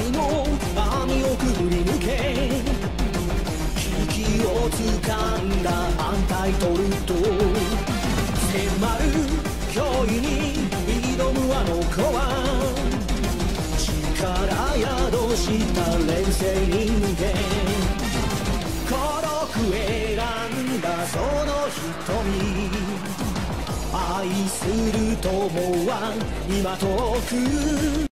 界の網をくぐり抜け危機をつかんだ安泰トルト迫る脅威に挑むあの子は力宿した連戦人間。孤独選んだその瞳。愛する友は今遠く。